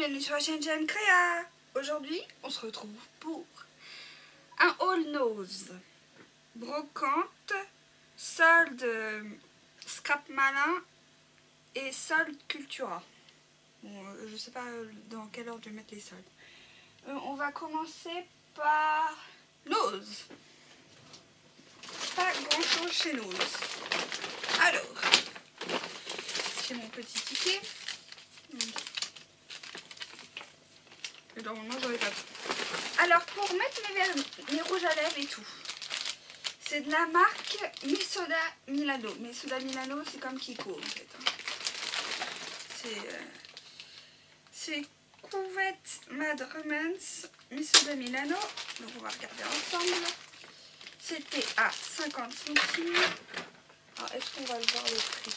bienvenue sur la chaîne Jeanne Créa Aujourd'hui, on se retrouve pour un All Nose brocante, solde euh, scrap malin et solde cultura. Bon, euh, je sais pas dans quelle ordre je vais mettre les soldes. Euh, on va commencer par Nose. Pas grand chose chez Nose. Alors, j'ai mon petit ticket. Normalement, ai pas. Alors, pour mettre mes, verres, mes rouges à lèvres et tout, c'est de la marque Misoda Milano. Misoda Milano, c'est comme Kiko en fait. hein. C'est euh, c'est Couvette Mad Romance Misoda Milano. Donc, on va regarder ensemble. C'était à 50 centimes. Alors, est-ce qu'on va le voir le prix?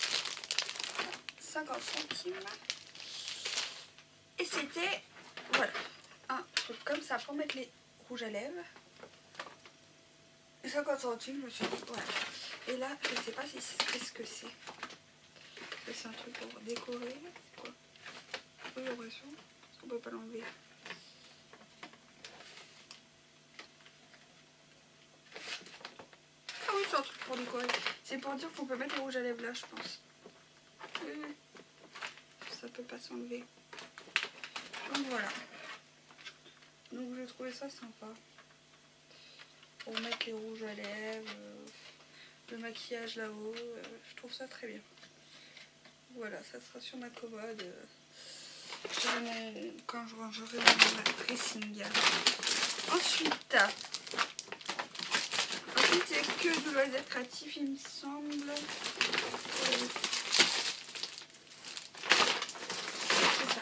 50 centimes. Et c'était, voilà, un truc comme ça pour mettre les rouges à lèvres. Et 50 centimes, je me suis dit, voilà. Et là, je sais pas si c'est ce que c'est. C'est un truc pour décorer. Quoi? Est-ce qu'on peut pas l'enlever Ah oui, c'est un truc pour décorer. C'est pour dire qu'on peut mettre le rouge à lèvres là, je pense. Ça peut pas s'enlever. Donc voilà. Donc j'ai trouvé ça sympa. Pour mettre les rouges à lèvres, euh, le maquillage là-haut, euh, je trouve ça très bien. Voilà, ça sera sur ma commode. euh, quand je rangerai mon dressing. Ensuite, ensuite c'est que de loisirs créatifs il me semble. C'est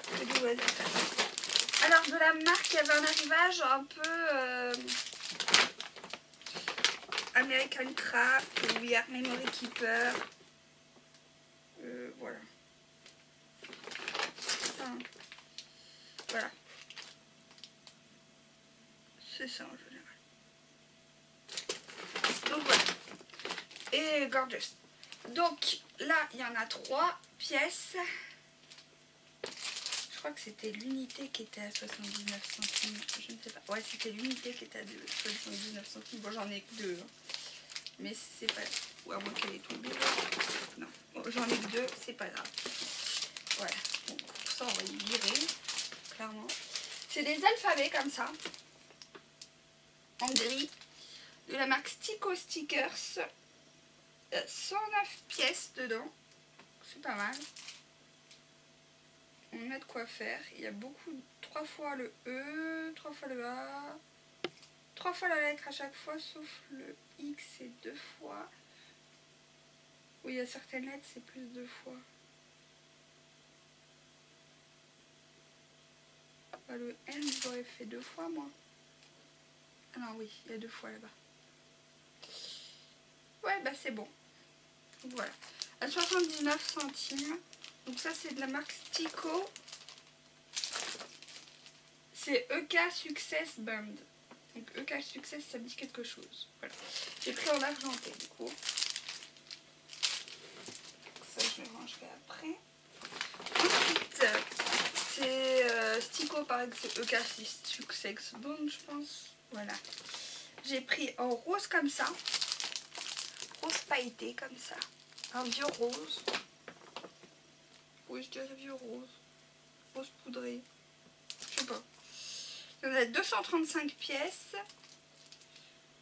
ça. Alors de la marque, il y avait un arrivage un peu euh, American Craft, We Are Memory Keeper. Euh, voilà. Voilà. C'est ça en général. Donc voilà. Et gorgeous. Donc là, il y en a trois pièces. Crois que c'était l'unité qui était à 79 centimes. Je ne sais pas. Ouais, c'était l'unité qui était à deux- 79 centimes. Bon, j'en ai que deux. hein. Mais c'est pas Ou à moins qu'elle est tombée. Non. Bon, j'en ai que deux. C'est pas grave. Voilà. Donc, ça, on va y virer. Clairement. C'est des alphabets comme ça. En gris. De la marque Stico Stickers. Euh, 109 pièces dedans. C'est pas mal on a de quoi faire. Il y a beaucoup, trois fois le E, trois fois le A, trois fois la lettre à chaque fois, sauf le X, c'est deux fois. Oui, il y a certaines lettres, c'est plus deux fois. Ah, le N, j'aurais fait deux fois, moi. Ah non, oui, il y a deux fois là-bas. Ouais, bah c'est bon. Voilà. À 79 centimes. Donc ça c'est de la marque Stico. C'est EK Success Band. Donc EK Success ça me dit quelque chose. J'ai pris en argenté du coup. Ça je le rangerai après. Ensuite c'est euh, Stico que c'est EK Success Band je pense. Voilà. J'ai pris en rose comme ça. Rose pailleté comme ça. Un vieux rose. Dirais rose. Rose poudré. Je sais pas. Il y en a 235 pièces.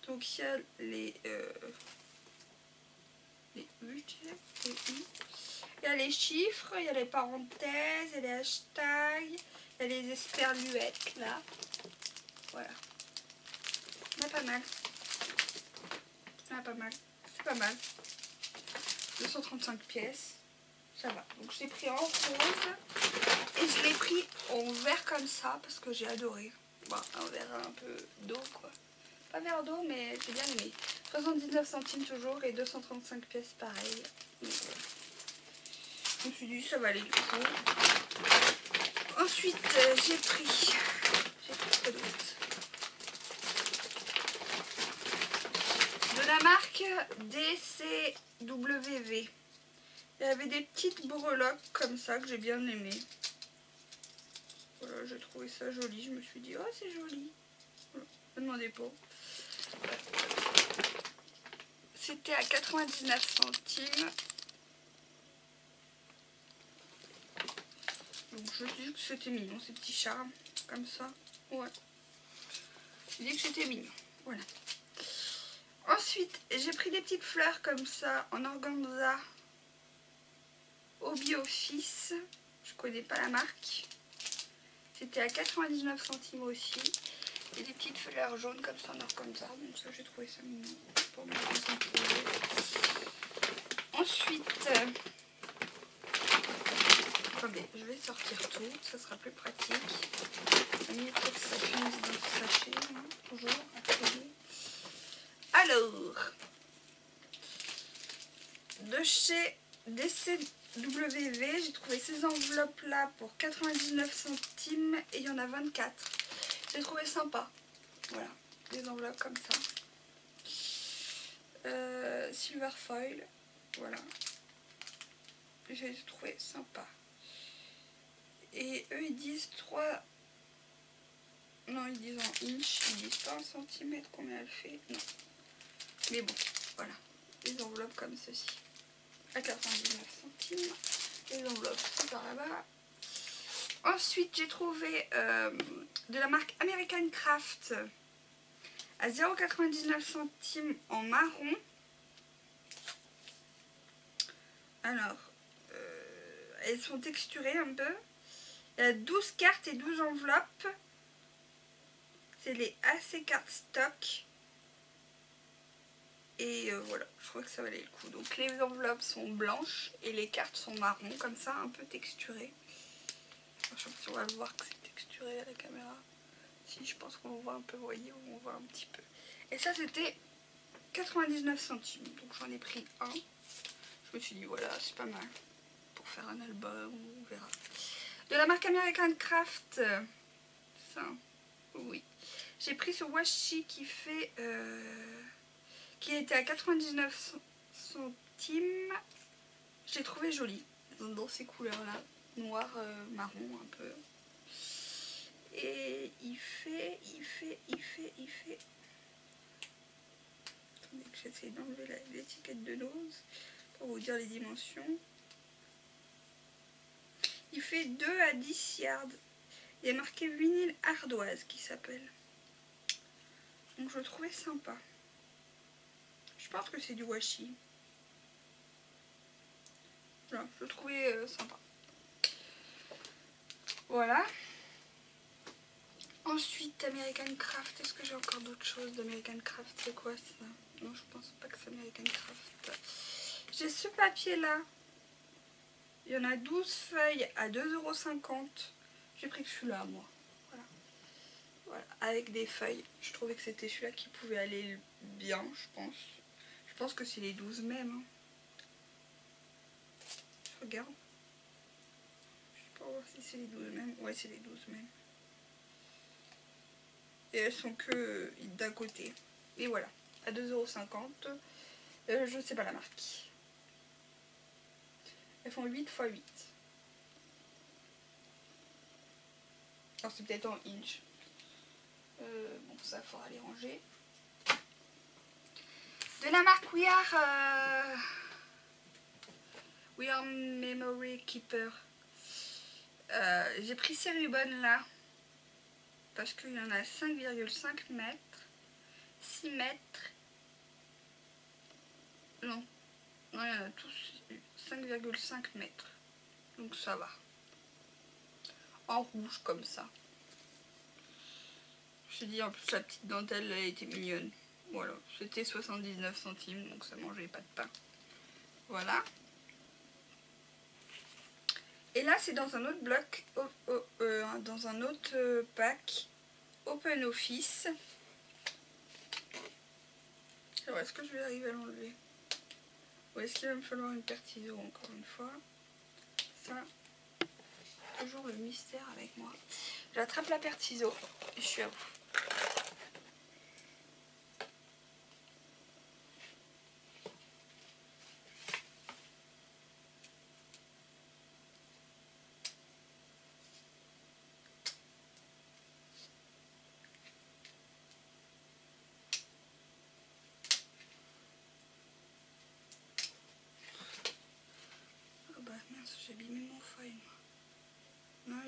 Donc il y a les, euh, les U. Il y a les chiffres, il y a les parenthèses, il y a les hashtags, il y a les esperluettes là. Voilà. En a pas mal. En a pas mal. C'est pas mal. 235 pièces. Ça va. Donc je l'ai pris en rose. Et je l'ai pris en vert comme ça parce que j'ai adoré. Bon, un vert un peu d'eau quoi. Pas vert d'eau mais j'ai bien aimé. 79 centimes toujours et 235 pièces pareil. Je me suis dit ça va aller du coup. Ensuite euh, j'ai pris. J'ai pris quoi d'autre? De la marque DCWV. Il y avait des petites breloques comme ça que j'ai bien aimé. Voilà, j'ai trouvé ça joli. Je me suis dit, oh, c'est joli. Voilà, ne demandez pas. C'était à 99 centimes. Donc je dis que c'était mignon, ces petits charmes, comme ça. Ouais. Je dis que c'était mignon. Voilà. Ensuite, j'ai pris des petites fleurs comme ça en organza au Bioffice. Je connais pas la marque. C'était à 99 centimes aussi. Et des petites fleurs jaunes comme ça en organza. Donc ça, j'ai trouvé ça mignon pour Ensuite, euh, je vais sortir tout. Ça sera plus pratique. Mieux que ça finisse dans le sachet, hein, toujours. Alors, de chez DCWV, j'ai trouvé ces enveloppes là pour 99 centimes et il y en a 24. J'ai trouvé sympa. Voilà, des enveloppes comme ça. Euh, silver foil, voilà. J'ai trouvé sympa. Et eux ils disent 3 non, ils disent en inch, ils disent pas en centimètre combien elle fait. Non. Mais bon, voilà. Des enveloppes comme ceci. À 99 centimes. Les enveloppes, c'est par là-bas. Ensuite, j'ai trouvé euh, de la marque American Craft à 0,99 centimes en marron. Alors, euh, elles sont texturées un peu. Il y a 12 cartes et 12 enveloppes. C'est les AC cartes stock. Et euh, voilà, je crois que ça valait le coup. Donc les enveloppes sont blanches et les cartes sont marron, comme ça, un peu texturées. Je sais pas si on va voir que c'est texturé à la caméra. Si, je pense qu'on voit un peu, vous voyez, on voit un petit peu. Et ça, c'était 99 centimes. Donc j'en ai pris un. Je me suis dit, voilà, c'est pas mal. Pour faire un album, on verra. De la marque American Craft. Ça, oui. J'ai pris ce washi qui fait... Euh, qui était à 99 centimes. J'ai trouvé joli dans ces couleurs-là. Noir, euh, marron un peu. Et il fait, il fait, il fait, il fait... Attendez que j'essaie d'enlever l'étiquette de dose pour vous dire les dimensions. Il fait 2 à 10 yards. Il a marqué vinyle ardoise qui s'appelle. Donc je le trouvais sympa. Je pense que c'est du washi. Voilà, je le trouvais euh, sympa. Voilà. Ensuite, American Craft. Est-ce que j'ai encore d'autres choses d'American Craft? C'est quoi ça? Non, je pense pas que c'est American Craft. J'ai ce papier là. Il y en a 12 feuilles à 2,50€. J'ai pris celui-là, moi. Voilà. Avec des feuilles. Je trouvais que c'était celui-là qui pouvait aller bien, je pense. Pense que c'est les 12 mêmes. Hein. Je regarde. Je sais pas voir si c'est les 12 mêmes. Ouais, c'est les 12 mêmes. Et elles sont que d'un côté. Et voilà. À 2,50€. Euh, je sais pas la marque. Elles font 8 x 8. Alors c'est peut-être en inch. Euh, bon, ça, faudra les ranger. De la marque We Are, euh, We Are Memory Keeper. Euh, j'ai pris ces ribbons là. Parce qu'il y en a 5,5 mètres. 6 mètres. Non. Non, il y en a tous 5,5 mètres. Donc ça va. En rouge comme ça. Je dit en plus la petite dentelle elle était mignonne. Voilà, c'était 79 centimes donc ça mangeait pas de pain. Voilà. Et là c'est dans un autre bloc, euh, dans un autre euh, pack Open Office. Alors est-ce que je vais arriver à l'enlever? Ou est-ce qu'il va me falloir une paire encore une fois? Ça, toujours le mystère avec moi. J'attrape la paire et je suis à vous.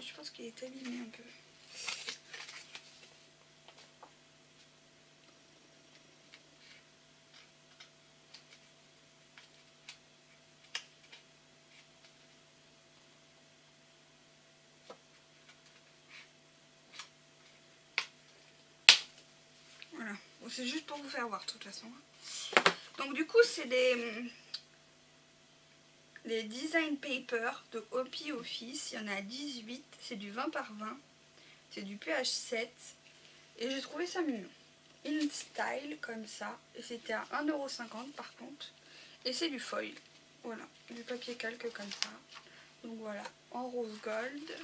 je pense qu'il est abîmé un peu. Voilà, Bon, c'est juste pour vous faire voir de toute façon. Donc du coup c'est des, les design papers de Hopi Office. Il y en a 18, c'est du 20 par 20. C'est du pH 7. Et j'ai trouvé ça mignon. In style comme ça. Et c'était à 1,50€ par contre. Et c'est du foil. Voilà, du papier calque comme ça. Donc voilà, en rose gold.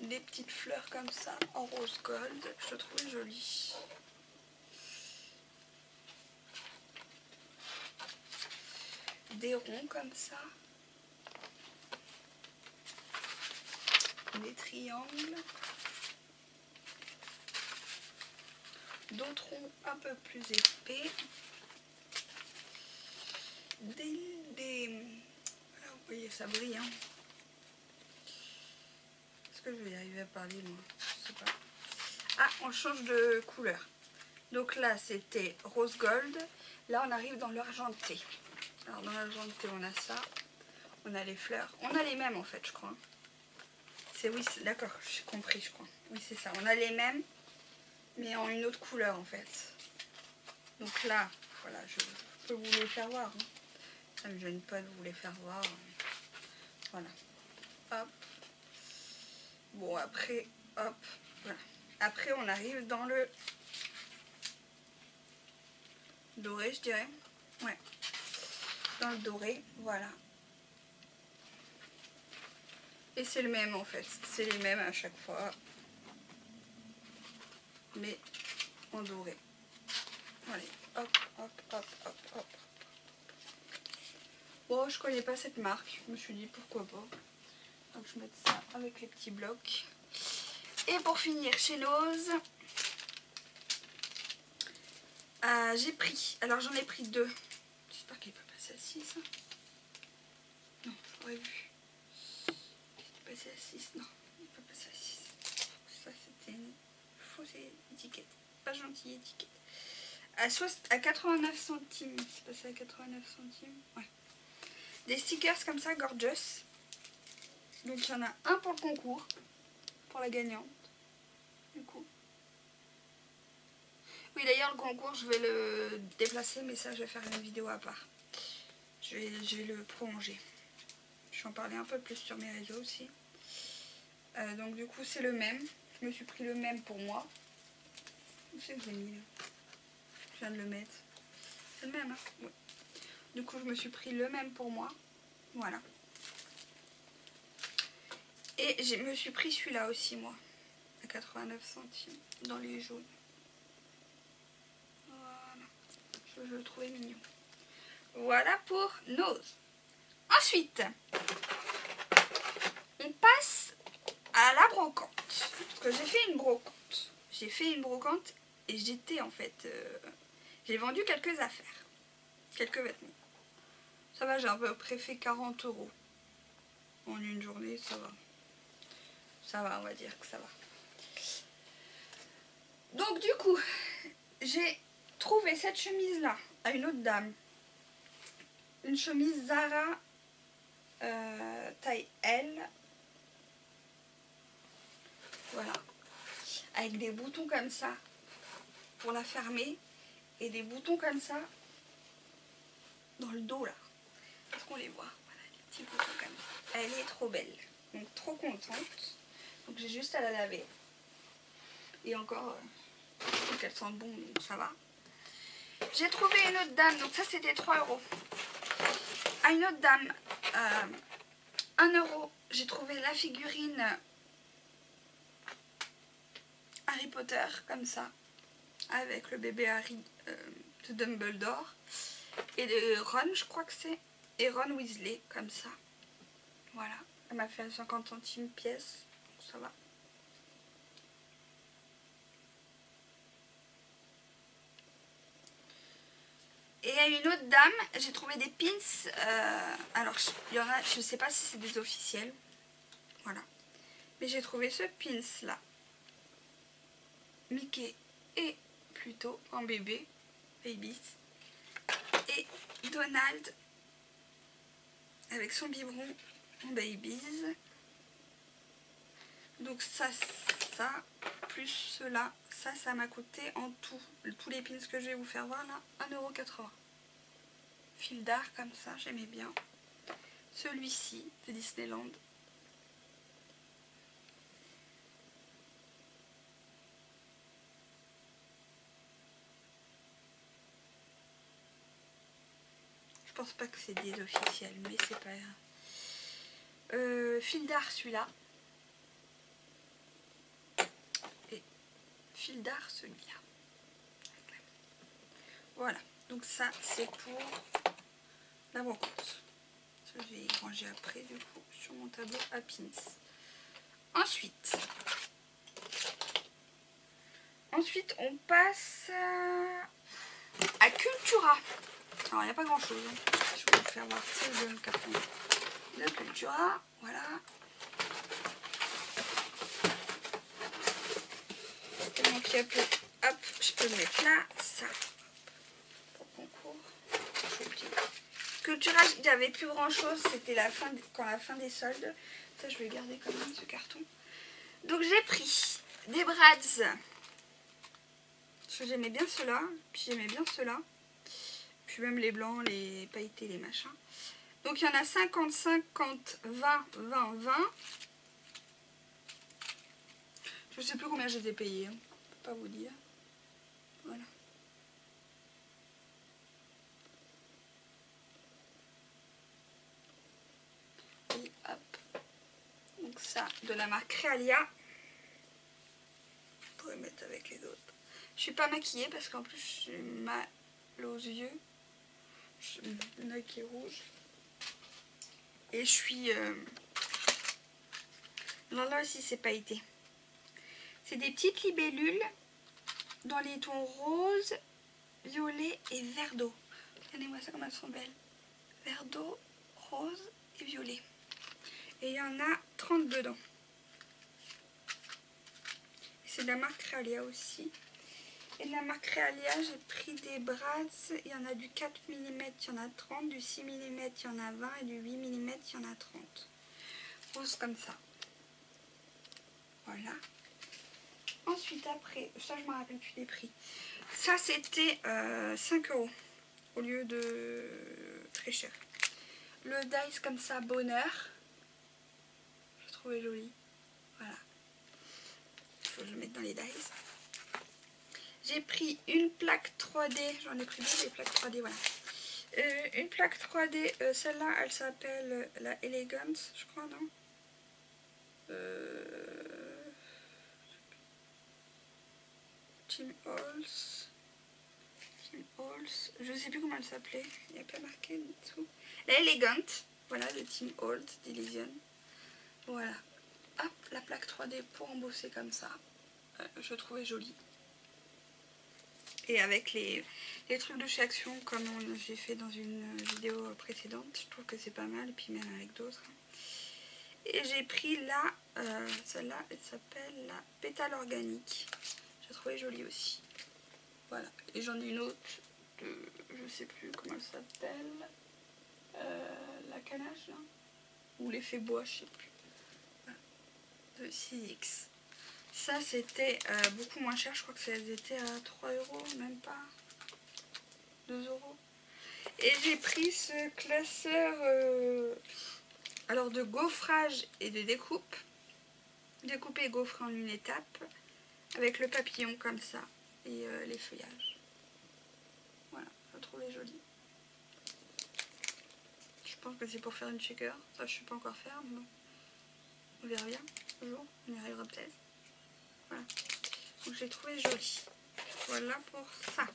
Des petites fleurs comme ça en rose gold. Je trouve joli. Des ronds comme ça. Des triangles. D'autres ronds un peu plus épais. Des. Voilà, vous voyez, ça brille. Hein. Est-ce que je vais y arriver à parler, moi? Je sais pas. Ah, on change de couleur. Donc là, c'était rose gold. Là, on arrive dans l'argenté. Alors, dans l'argenté, on a ça. On a les fleurs. On a les mêmes, en fait, je crois. C'est oui, d'accord, j'ai compris, je crois. Oui, c'est ça. On a les mêmes, mais en une autre couleur, en fait. Donc là, voilà, je peux vous les faire voir. Hein. Ça me gêne pas de vous les faire voir. Voilà. Hop. Bon, après, hop, voilà. Après, on arrive dans le doré, je dirais. Ouais. Dans le doré, voilà. Et c'est le même, en fait. C'est les mêmes à chaque fois. Mais en doré. Allez, hop, hop, hop, hop, hop. Bon, je connais pas cette marque. Je me suis dit, pourquoi pas. Donc je mets ça avec les petits blocs. Et pour finir, chez Nose, euh, j'ai pris, alors j'en ai pris deux. J'espère qu'il 6. Hein. Non, j'aurais vu. Peut passer à 6, non, il peut passer à 6. Ça c'était une fausse étiquette, pas gentille étiquette. À, à 89 centimes, c'est passé à 89 centimes, ouais. Des stickers comme ça, gorgeous. Donc il y en a un pour le concours, pour la gagnante, du coup. Oui d'ailleurs le concours je vais le déplacer mais ça je vais faire une vidéo à part. Je vais, le prolonger. Je vais en parler un peu plus sur mes réseaux aussi. Euh, donc du coup c'est le même. Je me suis pris le même pour moi. Où c'est que j'ai mis Je viens de le mettre. C'est le même hein? Du coup je me suis pris le même pour moi. Voilà. Et je me suis pris celui-là aussi, moi. À 89 centimes. Dans les jaunes. Voilà. Je, le trouvais mignon. Voilà pour Nose. Ensuite, on passe à la brocante. Parce que j'ai fait une brocante. J'ai fait une brocante et j'étais en fait... Euh, j'ai vendu quelques affaires. Quelques vêtements. Ça va, j'ai à peu près fait 40 euros. En une journée, ça va ça va, on va dire que ça va. Donc du coup, j'ai trouvé cette chemise-là à une autre dame. Une chemise Zara euh, taille L. Voilà. Avec des boutons comme ça pour la fermer. Et des boutons comme ça dans le dos là. Est-ce qu'on les voit Voilà, des petits boutons comme ça. Elle est trop belle. Donc trop contente. Donc j'ai juste à la laver. Et encore, euh, qu'elle sent bon, donc ça va. J'ai trouvé une autre dame, donc ça c'était 3 euros. Une autre dame, euh, 1 euro, j'ai trouvé la figurine Harry Potter, comme ça, avec le bébé Harry euh, de Dumbledore. Et de Ron, je crois que c'est. Et Ron Weasley, comme ça. Voilà, elle m'a fait 50 centimes pièce ça va. Et à une autre dame, j'ai trouvé des pins. Euh, alors, il y en a, je ne sais pas si c'est des officiels. Voilà. Mais j'ai trouvé ce pins là. Mickey et plutôt en bébé, Babies. Et Donald avec son biberon en Babies. Donc ça, ça, plus cela, ça, ça m'a coûté en tout, tous les pins que je vais vous faire voir là, 1,80€. Fil d'art comme ça, j'aimais bien. Celui-ci de Disneyland, Je pense pas que c'est des officiels, mais c'est pas grave. Euh, fil d'art celui-là. Fil d'art celui-là. Voilà. Donc ça, c'est pour la brocante. Ça, je vais y ranger après, du coup, sur mon tableau à pins. Ensuite, ensuite, on passe à Cultura. Alors, il n'y a pas grand chose. Hein. Je vais vous faire voir le Cultura. Voilà. Hop, je peux mettre là. Ça. Pour concours. Cultura, il n'y avait plus grand chose. C'était la fin quand la fin des soldes. Ça, je vais garder quand même ce carton. Donc, j'ai pris des Brads. Parce que j'aimais bien cela. Puis j'aimais bien cela puis même les blancs, les pailletés, les machins. Donc il y en a 50, 50, 20, 20, 20. Je sais plus combien je les ai payés, hein. Pas vous dire. Voilà. Et hop. Donc ça, de la marque Realia. Je pourrais mettre avec les autres. Je suis pas maquillée parce qu'en plus j'ai mal aux yeux un œil qui est rouge. Et je suis... Euh... Non, là aussi, c'est pailleté. C'est des petites libellules dans les tons rose, violet et vert d'eau. Regardez-moi ça comme elles sont belles. Vert d'eau, rose et violet. Et il y en a 30 dedans. C'est de la marque Realia aussi. Et de la marque Realia, j'ai pris des brads. Il y en a du 4 mm, il y en a 30. Du 6 mm, il y en a 20. Et du 8 mm, il y en a 30. Rose comme ça. Voilà. Ensuite, après, ça je me rappelle plus les prix. Ça c'était 5 euh, euros au lieu de très cher. Le dice comme ça, bonheur. Je trouvais joli. Voilà. Il faut que je le mette dans les dice. J'ai pris une plaque 3D, j'en ai pris deux des plaques 3D, voilà. Euh, une plaque 3D, euh, celle-là, elle s'appelle euh, la Elegance, je crois, non? Team Halls. Team Halls. Je sais plus comment elle s'appelait, il n'y a pas marqué du tout. La voilà, le Team Halls d'Elysion. Voilà. Hop, la plaque 3D pour embosser comme ça. je trouvais jolie et avec les, trucs de chez Action comme j'ai fait dans une vidéo précédente je trouve que c'est pas mal et puis même avec d'autres et j'ai pris là euh, celle-là elle s'appelle la pétale organique trouvé jolie aussi voilà et j'en ai une autre de je sais plus comment elle s'appelle euh, la canache là ou l'effet bois je sais plus de 6X ça, c'était euh, beaucoup moins cher. Je crois que ça était à 3 euros, même pas 2 euros. Et j'ai pris ce classeur euh, alors de gaufrage et de découpe. Découpé et gaufré en une étape. Avec le papillon comme ça. Et euh, les feuillages. Voilà, je trouve les jolis. Je pense que c'est pour faire une shaker. Ça, je ne sais pas encore faire. Mais on verra bien. Un jour, on y arrivera peut-être. Voilà. Donc j'ai trouvé joli. Voilà pour ça.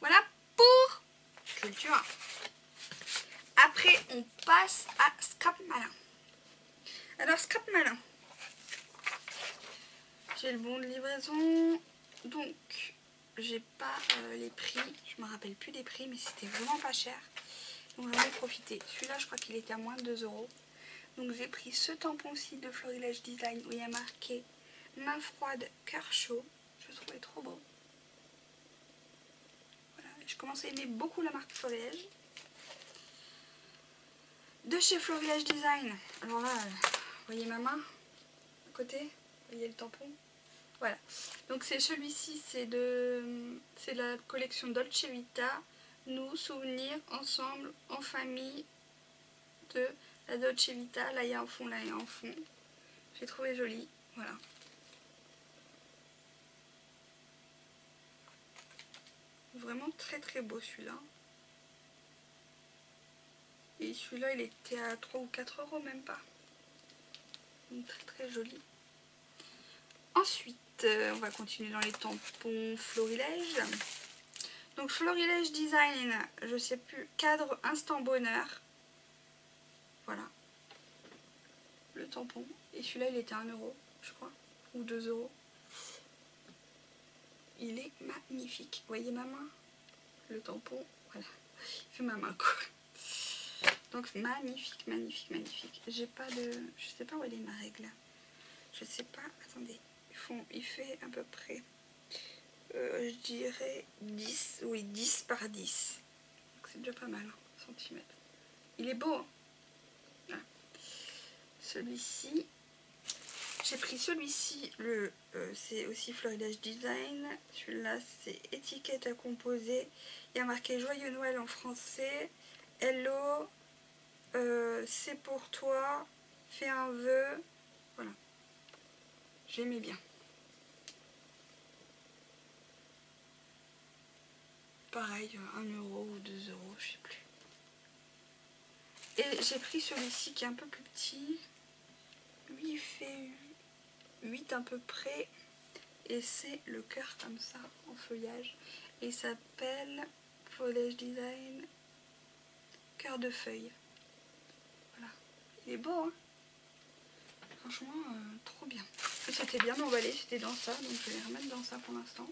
Voilà pour Cultura. Après, on passe à Scrap Malin. Alors, Scrap Malin. J'ai le bon de livraison. Donc, j'ai pas euh, les prix. Je me rappelle plus des prix, mais c'était vraiment pas cher. Donc, j'en ai profité. Celui-là, je crois qu'il était à moins de 2 euros. Donc j'ai pris ce tampon-ci de Florilège Design où il y a marqué main froide, cœur chaud. Je trouvais trop beau. Voilà, je commence à aimer beaucoup la marque Florilège. De chez Florilège Design. Alors là, vous voyez ma main à côté Vous voyez le tampon Voilà. Donc c'est celui-ci, c'est de c'est la collection Dolce Vita. Nous, souvenirs, ensemble, en famille de la Dolce Vita, là il y a en fond, là il y a en fond. J'ai trouvé joli, voilà. Vraiment très très beau celui-là. Et celui-là il était à 3 ou 4 euros même pas. Donc très très joli. Ensuite, on va continuer dans les tampons Florilège. Donc Florilège Design, je sais plus, cadre instant bonheur. Voilà. Le tampon. Et celui-là, il était 1 euro, je crois. Ou 2 euros. Il est magnifique. Voyez ma main? Le tampon, voilà. Il fait ma main, quoi. Donc magnifique, magnifique, magnifique. J'ai pas de... Je sais pas où est ma règle. Je sais pas. Attendez. Il fait à peu près... Euh, je dirais 10. Oui, 10 par 10. C'est déjà pas mal. Hein, centimètres. Il est beau. Hein celui-ci. J'ai pris celui-ci, le euh, c'est aussi Florilège Design. Celui-là, c'est étiquette à composer. Il y a marqué Joyeux Noël en français. Hello, euh, c'est pour toi, fais un vœu. J'aimais bien. Pareil, 1 euro ou 2 euros, je sais plus. Et j'ai pris celui-ci qui est un peu plus petit. Lui il fait 8 à peu près. Et c'est le cœur comme ça, en feuillage. Et il s'appelle Foliage Design Cœur de feuille. Voilà. Il est beau, hein? Franchement, euh, trop bien. C'était bien emballé, c'était dans ça, donc je vais les remettre dans ça pour l'instant.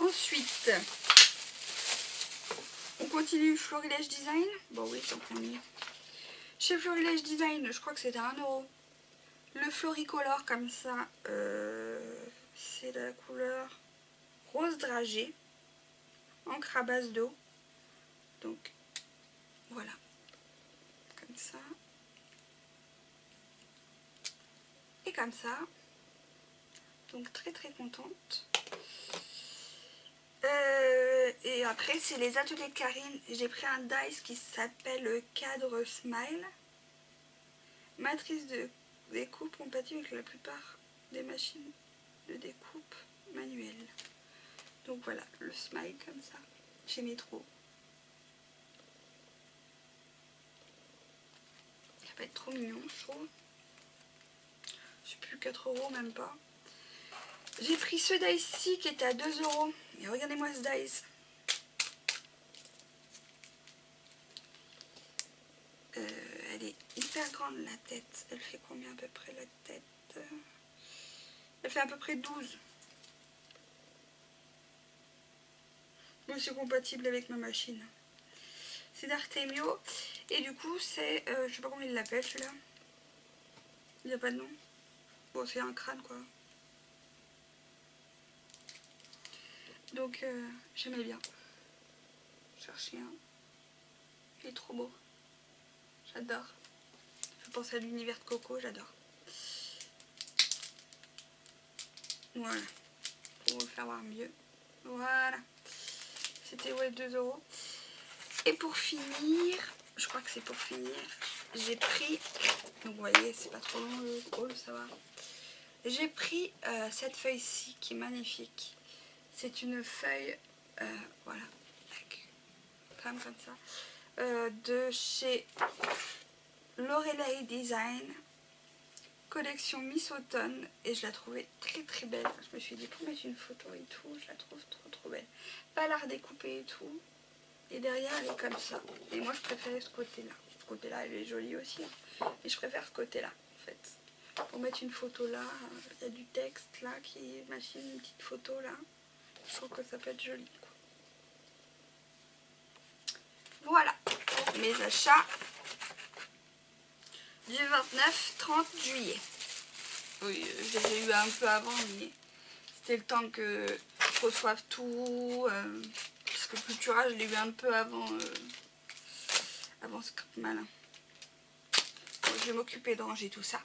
Ensuite, continue Florilège Design. Bon oui, tant premier. Chez Florilège Design, je crois que c'était un euro. Le Floricolor comme ça, euh, c'est la couleur rose dragée. Encre à d'eau. Donc voilà. Ça. Et comme ça. Donc très très contente. Euh, et après, c'est les ateliers de Karine. J'ai pris un dice qui s'appelle Cadre Smile. Matrice de découpe compatible avec la plupart des machines de découpe manuelle. Donc voilà, le smile comme ça, chez Métro. Être trop mignon, je trouve. Je plus 4 euros, même pas. J'ai pris ce dice-ci qui était à 2 euros. Et regardez-moi ce dice. Euh, elle est hyper grande la tête. Elle fait combien à peu près la tête? Elle fait à peu près 12. Moi c'est compatible avec ma machine. C'est d'Artemio. Et du coup c'est, euh, je sais pas comment il l'appelle celui-là. Il a pas de nom. Bon c'est un crâne quoi. Donc euh, j'aimais bien. Chercher un. Il est trop beau. J'adore. Je pense à l'univers de Coco, j'adore. Voilà. Pour vous faire voir mieux. Voilà. C'était ouais 2 euros. Et pour finir, je crois que c'est pour finir, j'ai pris, donc vous voyez c'est pas trop long le gros, ça va. J'ai pris euh, cette feuille-ci qui est magnifique. C'est une feuille, euh, voilà, comme ça, euh, de chez Lorelei Design, collection Miss Automne, et je la trouvais très très belle. Je me suis dit pour mettre une photo et tout, je la trouve trop trop belle. Pas l'art découpé et tout, et derrière elle est comme ça. Et moi je préférais ce côté-là. Ce côté-là elle est jolie aussi, hein. mais je préfère ce côté-là en fait. Pour mettre une photo là, il y a du texte là qui machine une petite photo là. Je trouve que ça peut être joli. Voilà. mes achats du 29-30 juillet. Oui, euh, je les ai eu un peu avant, mais c'était le temps que je reçoive tout. Euh, que Cultura, je l'ai eu un peu avant, euh, avant ce malin. je vais m'occuper de ranger tout ça.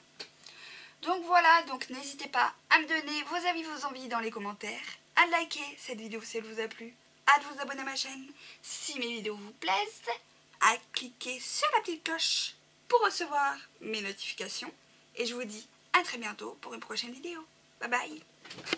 Donc voilà, donc n'hésitez pas à me donner vos avis, vos envies dans les commentaires, à liker cette vidéo si elle vous a plu, à vous abonner à ma chaîne si mes vidéos vous plaisent, à cliquer sur la petite cloche pour recevoir mes notifications. Et je vous dis à très bientôt pour une prochaine vidéo. Bye bye